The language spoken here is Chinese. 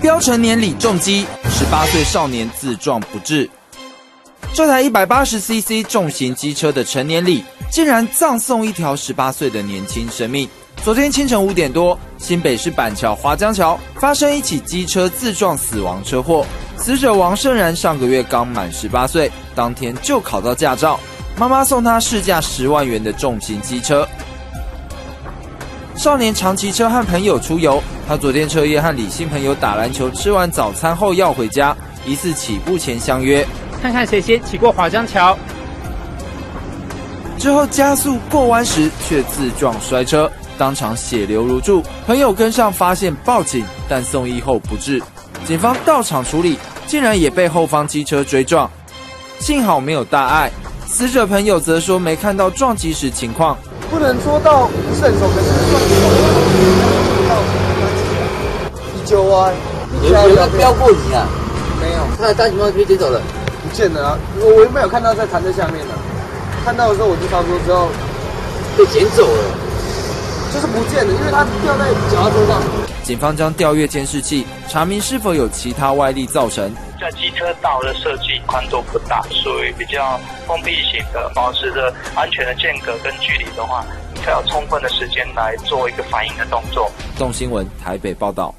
飙成年礼重击，十八岁少年自撞不治。这台一百八十 CC 重型机车的成年礼，竟然葬送一条十八岁的年轻生命。昨天清晨五点多，新北市板桥华江桥发生一起机车自撞死亡车祸。死者王胜然上个月刚满十八岁，当天就考到驾照，妈妈送他试驾十万元的重型机车。少年常骑车和朋友出游，他昨天彻夜和李姓朋友打篮球，吃完早餐后要回家，疑似起步前相约。看看谁先骑过华江桥，之后加速过弯时却自撞摔车，当场血流如注。朋友跟上发现报警，但送医后不治。警方到场处理，竟然也被后方机车追撞，幸好没有大碍。死者朋友则说没看到撞击时情况，不能说到顺手，可是撞击到有有没有飙过你啊？没有，他当警方被接走了。不见了啊！我我又没有看到在弹在下面呢，看到的时候我就操作之后被捡走了，就是不见了，因为它掉在脚踏车上。警方将调阅监视器，查明是否有其他外力造成。在机车道的设计宽度不大，属于比较封闭型的，保持着安全的间隔跟距离的话，才有充分的时间来做一个反应的动作。动新闻台北报道。